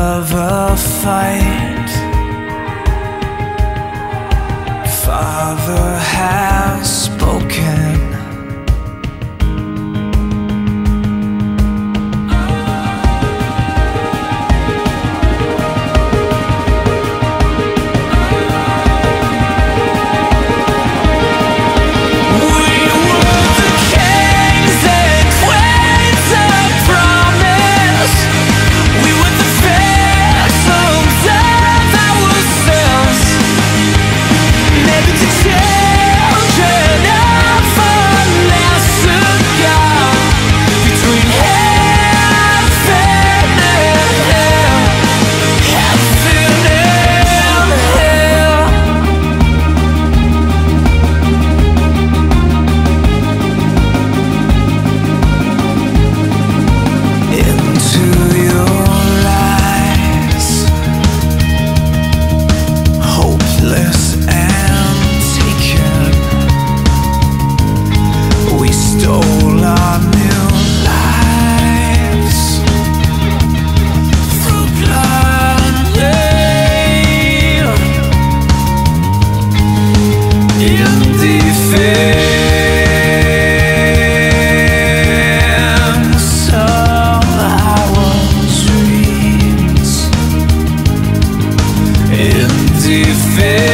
of a fight. Defense